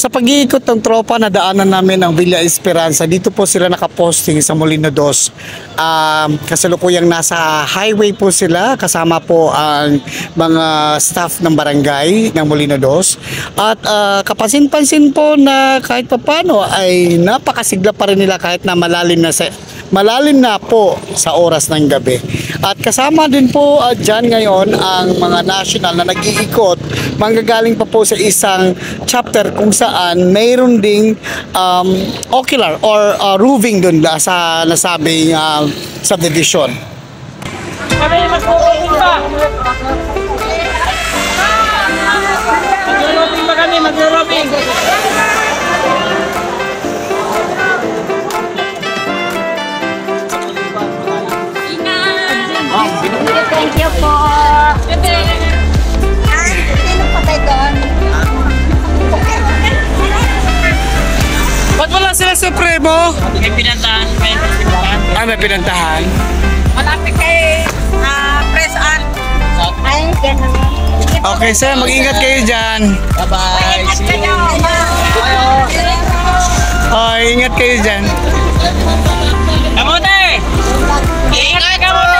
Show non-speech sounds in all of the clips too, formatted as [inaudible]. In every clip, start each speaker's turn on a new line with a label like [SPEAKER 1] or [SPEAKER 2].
[SPEAKER 1] Sa pag-iikot ng tropa, nadaanan namin ang Villa Esperanza. Dito po sila nakaposting sa Molino Dos. Um, kasalukuyang nasa highway po sila. Kasama po ang mga staff ng barangay ng Molino Dos. At ah, kapansin-pansin po na kahit papano ay napakasigla pa rin nila kahit na malalim na sa malalim na po sa oras ng gabi. At kasama din po uh, dyan ngayon ang mga national na nag-iikot, manggagaling pa po sa isang chapter kung saan mayroon ding um, ocular or uh, roofing dun sa nasabing uh, subdivision.
[SPEAKER 2] Kami mag-roping pa. Mag-roping pa kami, mag-roping.
[SPEAKER 3] Thank you po.
[SPEAKER 1] Wala sila sa premo?
[SPEAKER 2] May pinantahan, may pinantahan.
[SPEAKER 1] Ah, may pinantahan.
[SPEAKER 3] Malapit kay ah, press on. Ay, ganun.
[SPEAKER 1] Okay, sir, mag-ingat kayo dyan.
[SPEAKER 2] Bye-bye.
[SPEAKER 3] Ingat kayo.
[SPEAKER 1] Oh, ingat kayo dyan.
[SPEAKER 2] Kamote! Ingat ka kamote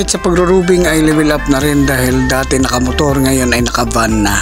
[SPEAKER 1] Kahit sa pagrurubing ay level up na rin dahil dati nakamotor, ngayon ay nakavan na.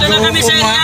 [SPEAKER 2] Dito na kami sa ina,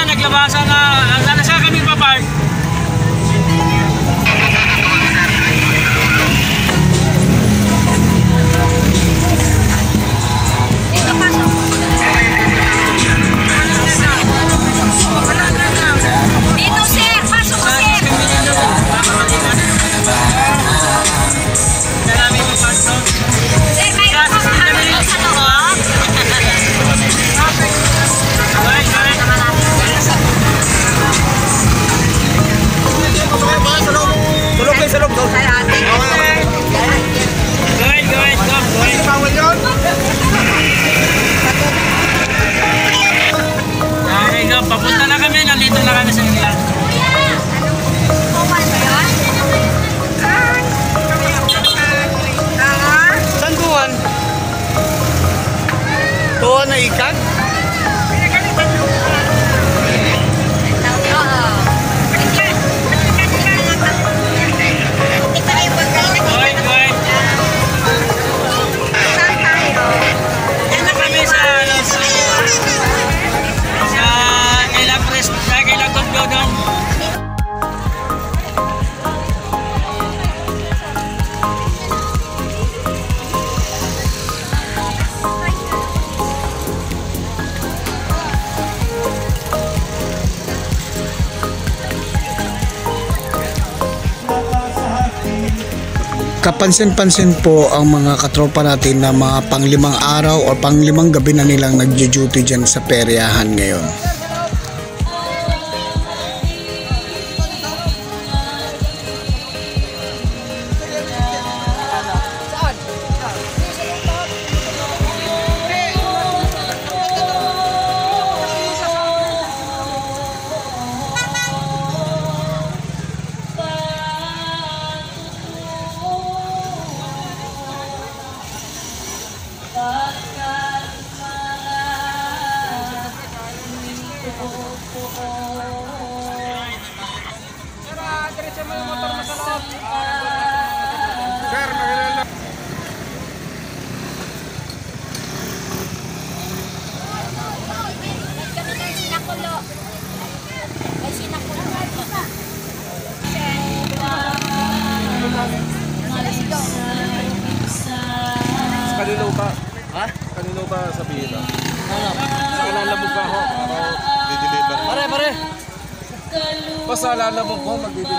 [SPEAKER 1] Kapansin-pansin po ang mga katropa natin na mga panglimang araw o panglimang gabi na nilang nagjo-duty dyan sa peryahan ngayon.
[SPEAKER 4] Basta alalabog ko, magdi-deliver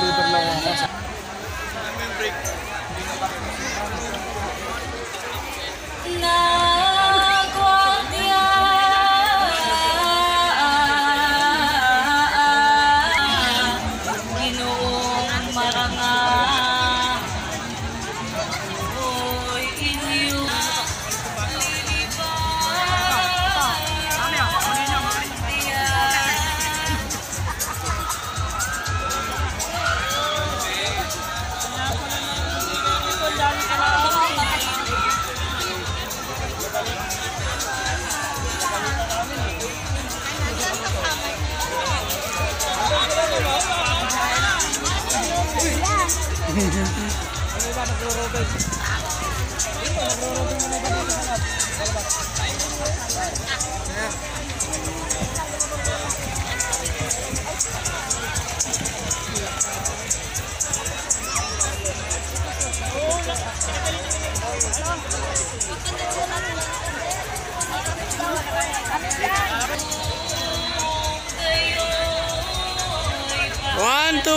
[SPEAKER 1] One, two.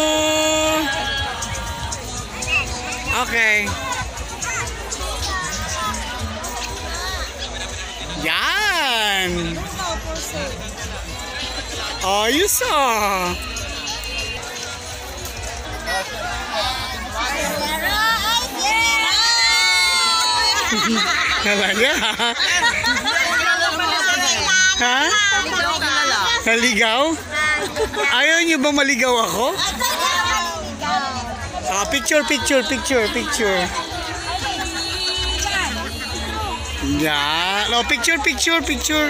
[SPEAKER 1] Okay. Yan. Ayos ah. Talaga? ha? Naligaw? Ayaw niyo ba maligaw ako? Ah, picture, picture, picture, picture. Yeah. No, picture, picture, picture.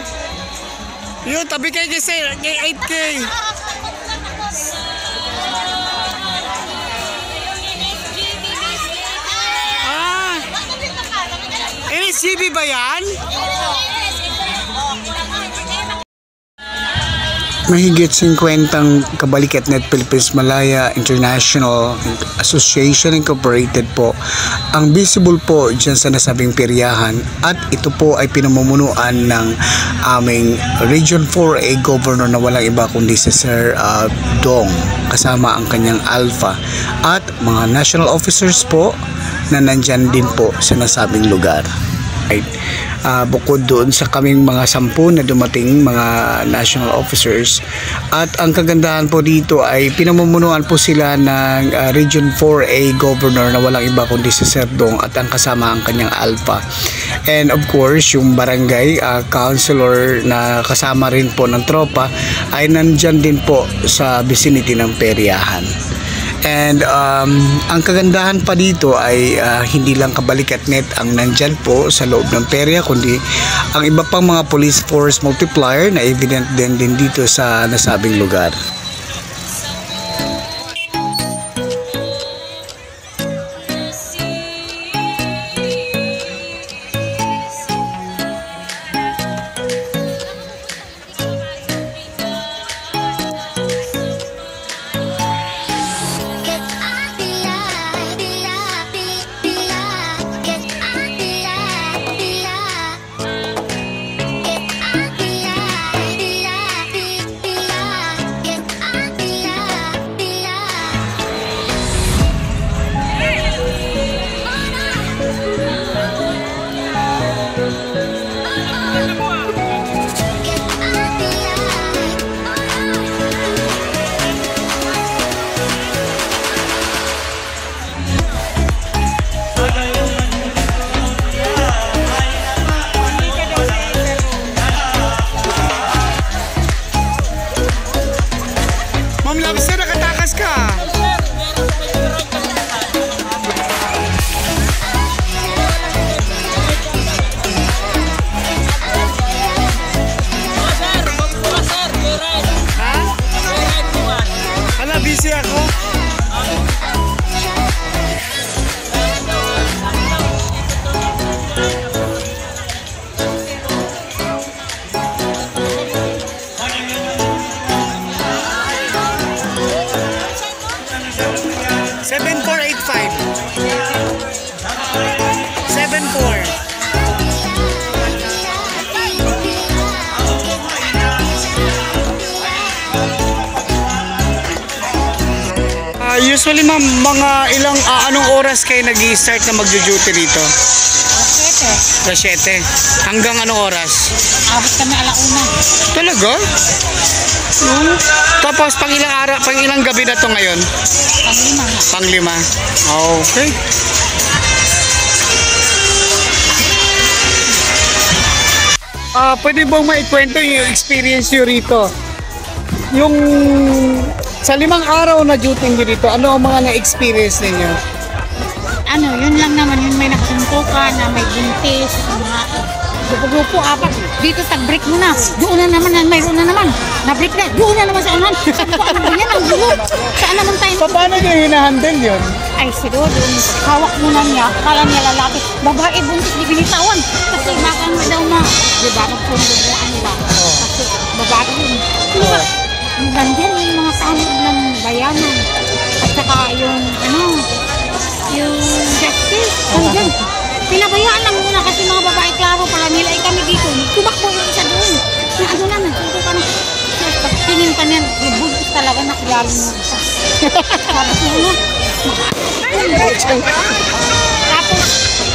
[SPEAKER 1] Yun, tabi kayo kasi, kay 8K.
[SPEAKER 5] Ah! NSGB ba yan? Mahigit 50 kabalikat net Philippines Malaya International Association Incorporated po ang visible po dyan sa nasabing peryahan at ito po ay pinamumunuan ng aming Region 4A Governor na walang iba kundi si Sir ah, Dong kasama ang kanyang Alpha at mga national officers po na nandyan din po sa nasabing lugar. Ah, bukod doon sa kaming mga sampu na dumating mga national officers. At ang kagandahan po dito ay pinamumunuan po sila ng ah, Region 4A Governor na walang iba kundi si Sir Dong at ang kasama ang kanyang Alpha. And of course yung barangay ah, councilor na kasama rin po ng tropa ay nandyan din po sa vicinity ng peryahan And um, ang kagandahan pa dito ay ah, hindi lang kabalikat net ang nandyan po sa loob ng perya kundi ang iba pang mga police force multiplier na evident din din dito sa nasabing lugar. Mga ilang ah, anong oras kayo nag start na magjo-duty rito? Sa 7. Hanggang anong oras?
[SPEAKER 3] Abot kami alauna.
[SPEAKER 5] Talaga? Hmm. Tapos pang ilang araw, pang ilang gabi na to ngayon?
[SPEAKER 3] Panglima.
[SPEAKER 5] Panglima. Okay. Ah, pwede bang maikwento yung experience nyo rito? Yung sa limang araw na duty nyo dito, ano ang mga na-experience ninyo?
[SPEAKER 3] Ano, yun lang naman yung may nakasuntukan na may buntis, mga grupo-grupo, apat. Dito tag-break mo na. Doon na naman, na- mayroon na naman. Na-break na. Doon na naman sa unan. Sabi ko, ano ba yan? Ang gulo. Saan naman tayo?
[SPEAKER 5] Pa- Paano nyo hinahandle yun?
[SPEAKER 3] Ay, si Dodo, hawak muna niya. Kala niya lalaki. Babae, buntis, di binitawan. Kasi baka daw na. Di ba? Nagpunduan nila. Kasi babae yun. Nandyan yung mga tanod ng bayanan. At saka yung, ano, yung justice. Nandyan. Pinabayaan lang muna kasi mga babae, klaro pala nila. Eh kami dito, tumakbo yung isa doon. Na ano na, nagsunto ka na. Tingin ka niyan, ibultos talaga nakilala mo isa. Sabi ko na, tapos,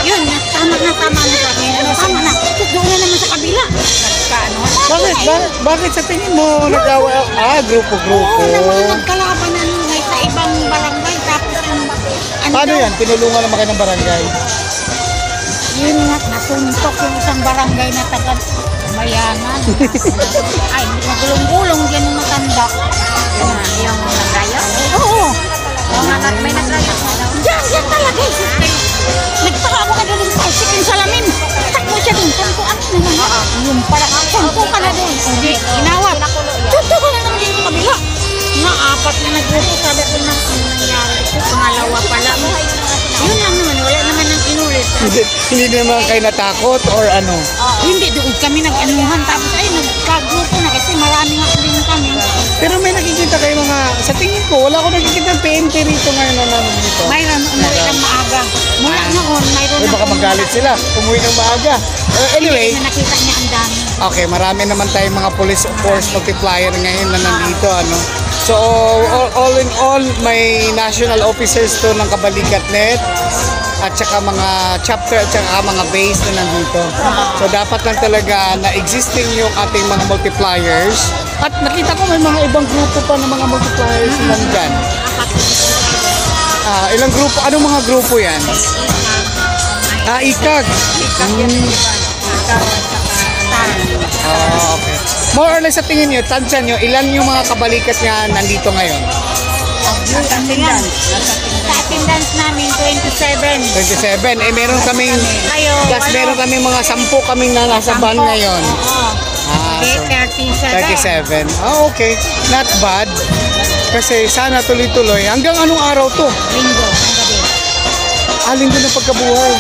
[SPEAKER 3] yun, tama na, tama na sa akin. Ano, tama na. Doon na naman sa kabila. Nagkaano?
[SPEAKER 5] Bakit? Bakit, bakit sa tingin mo nag-awa? Ah, grupo-grupo.
[SPEAKER 3] Oo, na mga nagkalaban na nung sa ibang barangay. Tapos yung, ano
[SPEAKER 5] Paano
[SPEAKER 3] daw,
[SPEAKER 5] yan? Tinulungan naman kayo ng barangay?
[SPEAKER 3] Yun nga, nasuntok yung isang barangay na taga Mayangan. [laughs] Ay, nagulong-gulong dyan yung matanda. Yung, yung nagraya? Oo. Yung nag may nagraya na daw. Diyan, diyan talaga. eh, sister. Nagtaka ako ka doon sa sikin salamin. Takbo siya. Sabi ko, ano naman yan? Yung pala, sunto ka na doon. Hindi, inawat. Sunto ka na naman dito kabila. Na apat na nagrupo. Sabi ko na, ano nangyari ito? Pangalawa pala. Yun lang naman, wala naman nang inulit.
[SPEAKER 1] hindi, naman kayo natakot or ano?
[SPEAKER 3] Hindi, doon kami nag-anuhan. Tapos ay, nagka-grupo na kasi marami nga kami.
[SPEAKER 1] Pero may nakikita kayo mga, sa tingin ko, wala ko nakikita ng PNP rito ngayon na namin dito.
[SPEAKER 3] Mayroon umuwi ng maaga. Mula noon, mayroon
[SPEAKER 1] Eh, baka magalit sila. Umuwi ng maaga. Uh, anyway,
[SPEAKER 3] Na nakita niya ang dami.
[SPEAKER 1] okay, marami naman tayong mga police force multiplier ngayon na nandito, ano. So, all, all in all, may national officers to ng Kabalikat Net at saka mga chapter at saka mga base na nandito. So, dapat lang talaga na existing yung ating mga multipliers. At nakita ko may mga ibang grupo pa ng mga multipliers na nandyan. Ah, ilang grupo? Anong mga grupo yan? Ah, ICAG. Mm. Ah, okay. More or less sa tingin nyo, tansya nyo, ilan yung mga kabalikat nga nandito ngayon?
[SPEAKER 3] Sa attendance. Sa attendance namin, 27.
[SPEAKER 1] 27. Eh, meron kaming,
[SPEAKER 3] Kayo,
[SPEAKER 1] plus meron kaming mga 10 kaming na nasa
[SPEAKER 3] Sampo.
[SPEAKER 1] ngayon.
[SPEAKER 3] Oo.
[SPEAKER 1] Ah,
[SPEAKER 3] Okay,
[SPEAKER 1] so,
[SPEAKER 3] 37.
[SPEAKER 1] 37. Ah, okay. Not bad. Kasi sana tuloy-tuloy. Hanggang anong araw to?
[SPEAKER 3] Linggo.
[SPEAKER 1] Aling ko na pagkabuhay.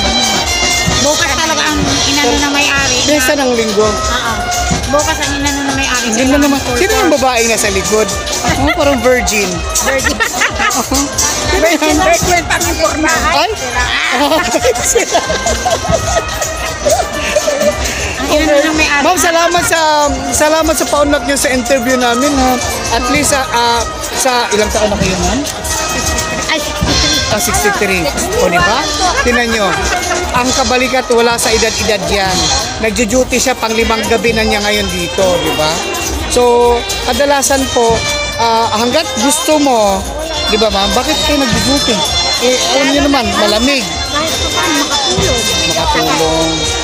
[SPEAKER 3] Bukas talaga ang inano na may-ari. na-
[SPEAKER 1] Besta ng linggo.
[SPEAKER 3] Oo. Bukas ang inano na may-ari.
[SPEAKER 1] Ang ganda naman. Sino yung babaeng nasa likod? Oh, parang virgin.
[SPEAKER 3] Virgin. [laughs] Virgin pang informa.
[SPEAKER 1] Ay? Sila. [laughs]
[SPEAKER 3] May-ari.
[SPEAKER 1] Ma'am, salamat sa salamat sa paunlak niyo sa interview namin ha. At least ah, ah, sa ilang taon na kayo, ma'am?
[SPEAKER 3] Ay, 63.
[SPEAKER 1] Ah, 63. O, di ba? Tinan nyo. Ang kabalikat wala sa edad-edad yan. Nagjo-duty siya pang limang gabi na niya ngayon dito, di ba? So, kadalasan po, ah, hanggat gusto mo, di ba ma'am, bakit kayo nagjo-duty? Eh, alam niyo naman, malamig.
[SPEAKER 3] Kahit pa paano makatulog.
[SPEAKER 1] Makatulong.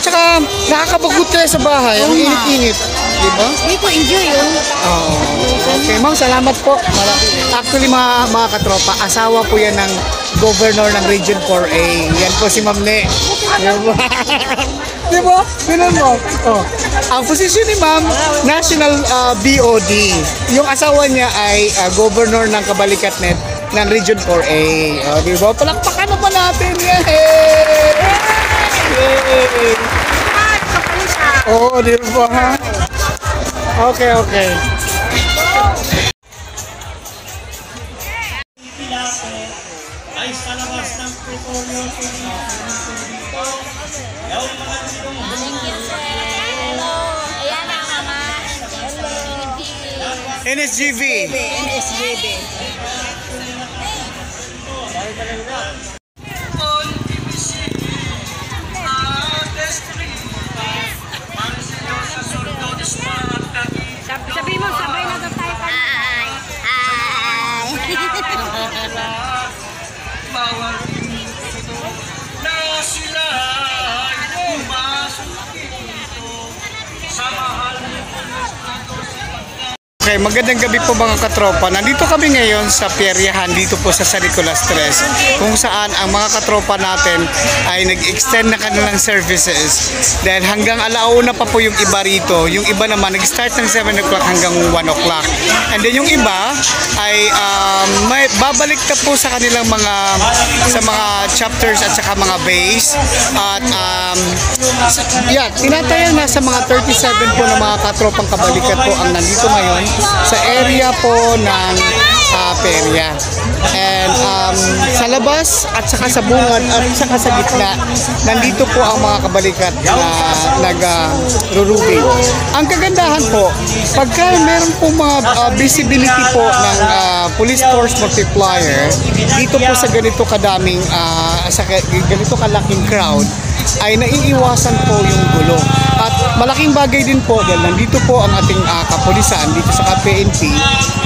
[SPEAKER 1] Tsaka, nakakabagot kayo sa bahay. Ang init-init. Di ba?
[SPEAKER 3] Hindi ko enjoy yun.
[SPEAKER 1] Oh, okay, ma'am, salamat po. Actually, mga, mga katropa, asawa po yan ng governor ng Region 4A. Yan po si Ma'am Ne. Di ba? Di ba? Ganun mo. Oh. Ang posisyon ni Ma'am, National ah, BOD. Yung asawa niya ay ah, governor ng Kabalikat Net ng Region 4A. Oh, di ba? Palakpakan naman natin. Yay! Yay! Oo, di ba? Okay, okay.
[SPEAKER 2] ay sa labas ng Pretorio
[SPEAKER 1] NSGV.
[SPEAKER 3] Sabi
[SPEAKER 1] Okay, magandang gabi po mga katropa. Nandito kami ngayon sa Pieryahan dito po sa San Nicolas Tres kung saan ang mga katropa natin ay nag-extend na kanilang services dahil hanggang alauna pa po yung iba rito. Yung iba naman nag-start ng 7 o'clock hanggang 1 o'clock. And then yung iba ay um, may babalik na po sa kanilang mga sa mga chapters at saka mga base at um, yeah, tinatayang nasa mga 37 po ng mga katropang kabalikat po ang nandito ngayon sa area po ng uh, perya. And um, sa labas at saka sa bungad at saka sa gitna, nandito po ang mga kabalikat na nag-ruruging. ang kagandahan po, pagka meron po mga uh, visibility po ng uh, police force multiplier, dito po sa ganito kadaming, uh, sa ganito kalaking crowd, ay naiiwasan po yung gulo. At malaking bagay din po dahil nandito po ang ating ah, kapulisan dito sa PNP.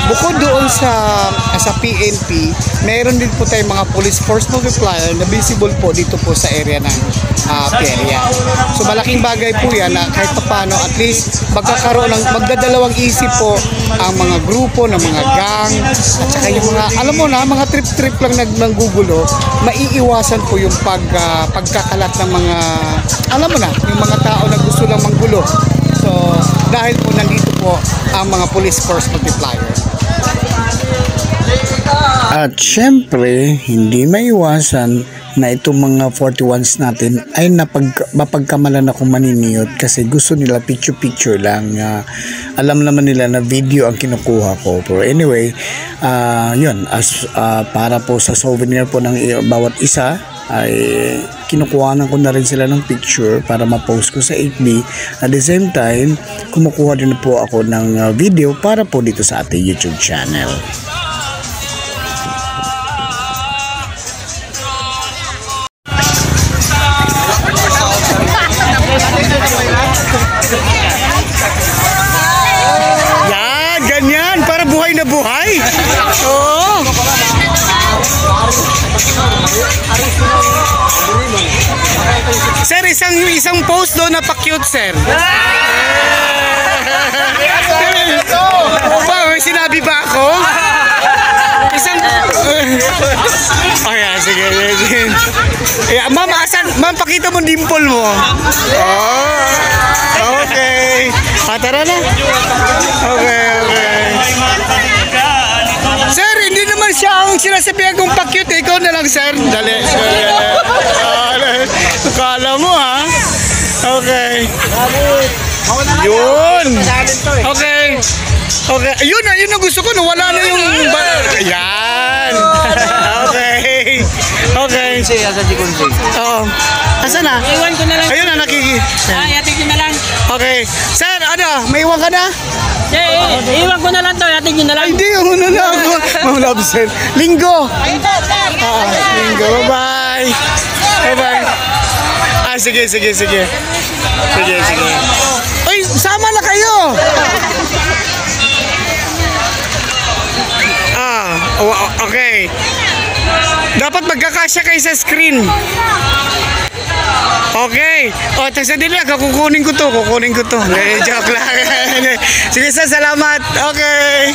[SPEAKER 1] Bukod doon sa ah, sa PNP, meron din po tayong mga police force multiplier na visible po dito po sa area ng uh, Peria. So malaking bagay po yan na kahit paano at least magkakaroon ng magdadalawang isip po ang mga grupo ng mga gang at saka yung mga alam mo na mga trip-trip lang nag nanggugulo, maiiwasan po yung pag ah, pagkakalat ng mga alam mo na, yung mga tao na gusto lang manggulo. So dahil po nandito po ang mga police force multiplier.
[SPEAKER 5] At syempre, hindi maiwasan
[SPEAKER 1] na itong mga 41s natin ay napag, mapagkamalan akong maniniyot kasi gusto nila picture-picture lang. Ah, alam naman nila na video ang kinukuha ko. Pero anyway, ah, yun, as, ah, para po sa souvenir po ng bawat isa, ay kinukuhanan ko na rin sila ng picture para ma-post ko sa 8B. At the same time, kumukuha din po ako ng ah, video para po dito sa ating YouTube channel. Isang isang post doon na pa-cute, sir. Ba? May sinabi ba ako? Isang... [laughs] Oh, yeah, sige, sige. Yeah, ma'am, asan? Ma'am, pakita mo dimple mo. Oh, okay. Ah, tara na. Okay, okay. Sir, hindi naman siya ang sinasabihan kong pa-cute. Ikaw na lang, sir. Dali. Dali. Kala Yun. Okay. Okay. Ayun na, yun ang gusto ko. Nawala na yung... Ayan. [laughs] Okay. Okay. Oo. Asan na?
[SPEAKER 2] Iwan ko na lang.
[SPEAKER 1] Ayun na, nakiki...
[SPEAKER 2] Ah, yatig ko na lang.
[SPEAKER 1] Okay. Sir, ano? May iwan ka na?
[SPEAKER 2] Eh, iwan ko na lang to. Yatig ko na lang.
[SPEAKER 1] Hindi. Ano na ako? [laughs] Ma'am Lobster. Linggo. Ah, linggo. Bye-bye. Bye-bye. Ah, sige, sige, sige. Sige, sige. Sama na kayo. Ah, okay. Dapat magkakasya kayo sa screen. Okay. O, tapos sandali lang, kukunin ko to, kukunin ko to. Eh, joke lang. [laughs] Sige, sir, salamat. Okay.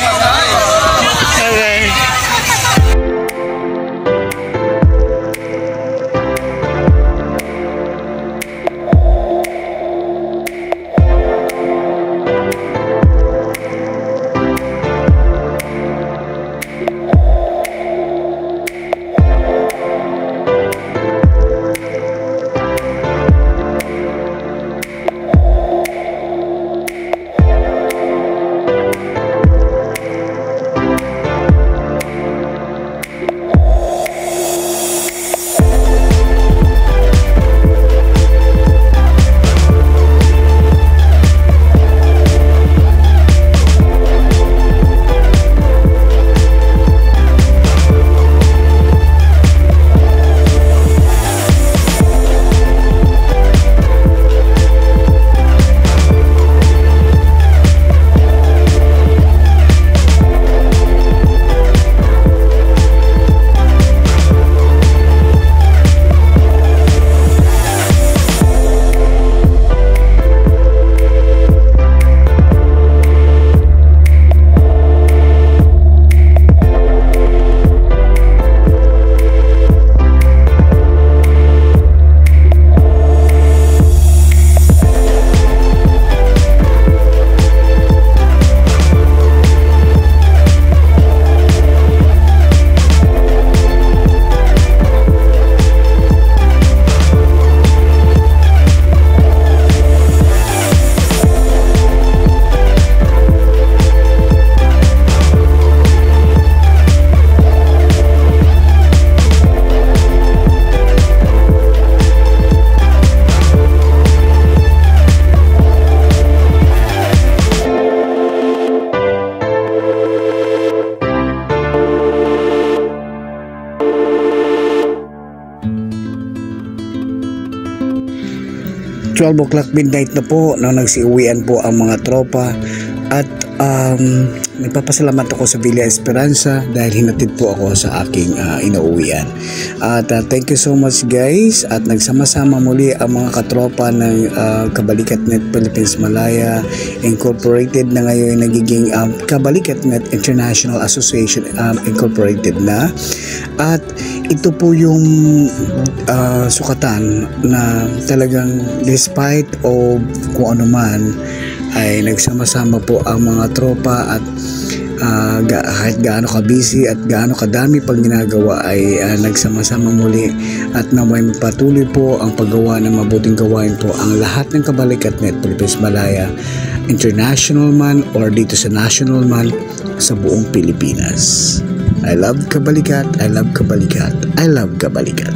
[SPEAKER 1] Okay. Twelve o'clock midnight na po nang nagsiuwian po ang mga tropa. At um, nagpapasalamat ako sa Villa Esperanza dahil hinatid po ako sa aking ah, inauwian. At ah, thank you so much guys at nagsama-sama muli ang mga katropa ng ah, Kabalikat Net Philippines Malaya Incorporated na ngayon nagiging um, Kabalikat Net International Association um, Incorporated na at ito po yung ah, sukatan na talagang despite of kung ano man ay nagsama-sama po ang mga tropa at
[SPEAKER 5] ga- kahit gaano ka busy at gaano kadami pang ginagawa ay ah, nagsama-sama muli at naway magpatuloy po ang paggawa ng mabuting gawain po ang lahat ng kabalikat net Philippines Malaya international man or dito sa national man sa buong Pilipinas. I love kabalikat, I love kabalikat, I love kabalikat.